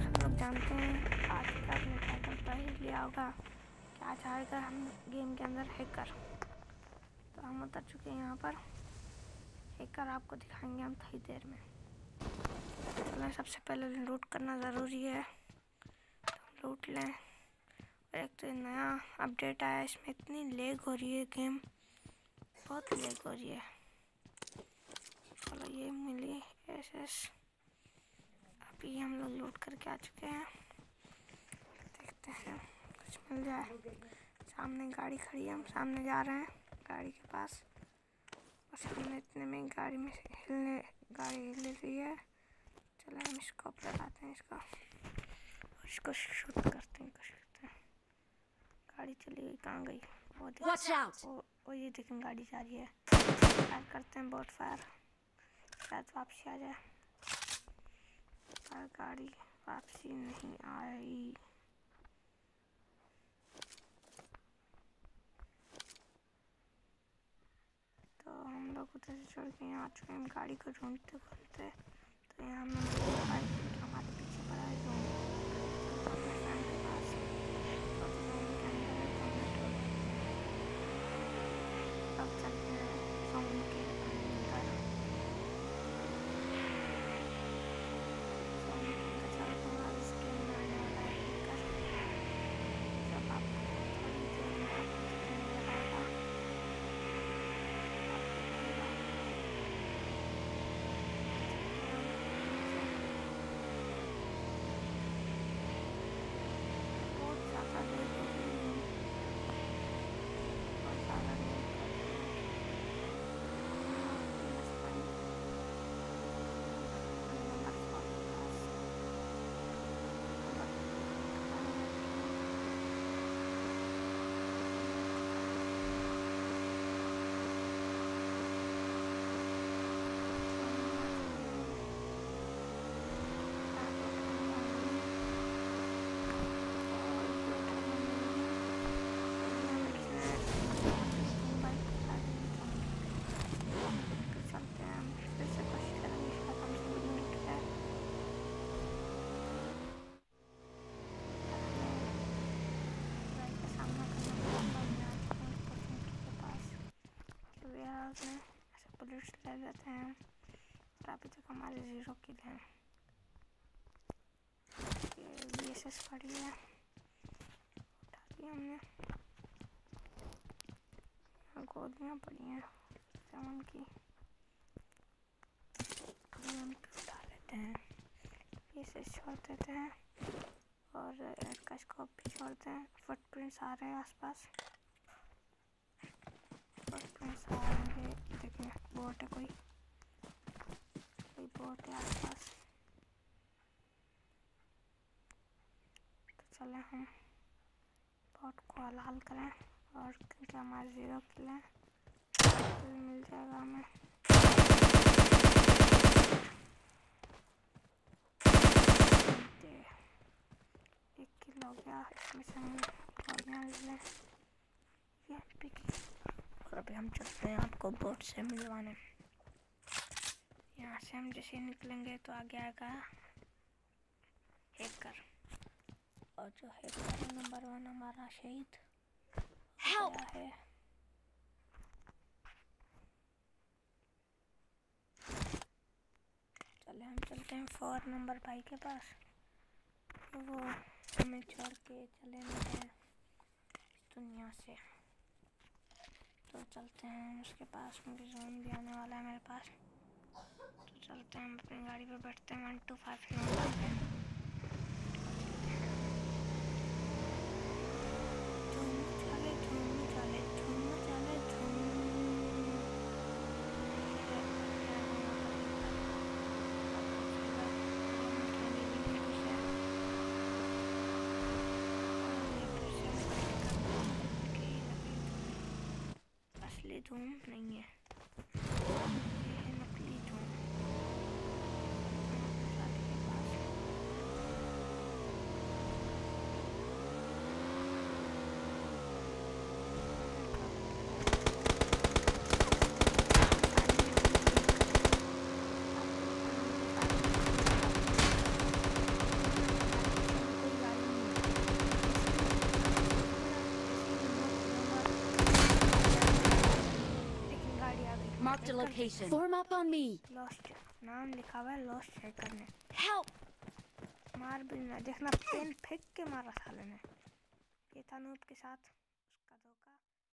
आप सब लोग जानते हैं आज का अपने टाइटल पर ही लिया होगा कि आज आएगा हम गेम के अंदर हैकर तो हम उतर चुके हैं यहाँ पर हैकर आपको दिखाएँगे हम थोड़ी देर में चलो सबसे पहले लूट करना ज़रूरी है तो लूट लें और एक तो नया अपडेट आया इसमें इतनी लेग हो रही है गेम बहुत लेग हो रही है चलो ये मिली एस एस अभी हम लोग लूट करके आ चुके हैं। देखते हैं कुछ मिल जाए। सामने गाड़ी खड़ी है हम सामने जा रहे हैं गाड़ी के पास। और सामने इतने में गाड़ी में हिलने गाड़ी हिल रही है। चलो हम इसको लगाते हैं इसका। और इसको शूट करते हैं कुछ करते हैं। गाड़ी चली गई कहाँ गई? वो वो, वो ये देखें गाड़ी जा रही है। फायर करते हैं बोट फायर शायद वापसी आ जाए। पर गाड़ी वापसी नहीं आई। तो हम लोग उधर से छोड़ के यहाँ आ चुके हैं। गाड़ी को ढूंढते ढूंढते तो यहाँ में बाइक हमारे पीछे पड़ा है जो अपने फ्रेंड के पास और zone के अंदर है तो हमने ढूंढ अब चलते हैं zone के अंदर zone के अंदर चलते हैं और इसके अंदर आने वाला है hacker। जब आपको थोड़ी देर में आपको दिखने लगाएगा बहुत ज़्यादा लेट हो गई है बहुत ज़्यादा लेट कर रही चलते हैं हम फिर से कोशिश करेंगे शायद हमसे भी मिल जाए गाड़ी का सामना करना पड़ेगा मैं आ चुका हूँ opportunity के पास कि warehouse में ऐसे बुलेट्स ले लेते हैं। और अभी तक हमारे ज़ीरो किल हैं। वी एस एस पड़ी है उठा दी हमने। गोलियाँ पड़ी हैं। सेवन की। उठा लेते हैं। एस छोड़ देते हैं। और रेड का स्कोप भी छोड़ते हैं। फुटप्रिंट्स आ रहे हैं आसपास। फुटप्रिंट्स आ रहे हैं। बोट है, कोई। कोई बोट है आसपास। तो चले हम बोट को हलाल करें और क्योंकि हमारे ज़ीरो किल हैं किल मिल जाएगा हमें। एक किल हो गया इसमें से हम लें ये पिकी और अभी हम चलते हैं आपको बोट से मिलवाने। यहाँ से हम जैसे निकलेंगे तो आगे आएगा हैकर। और जो हैकर है नंबर वन हमारा शहीद। हो? चले हम चलते हैं फोर नंबर भाई के पास। वो हमें छोड़ के चले गए दुनिया से। तो चलते हैं, उसके पास मुझे जोन भी आने वाला है मेरे पास। तो चलते हैं अपनी गाड़ी पर बैठते हैं one two five 中，零耶 Marked a location. Form up on me. Lost. नाम लिखा हुआ है लॉस्ट चेक करने Help! मार भी ना देखना पेन फेंक के मारा साले ने ये था नूप के साथ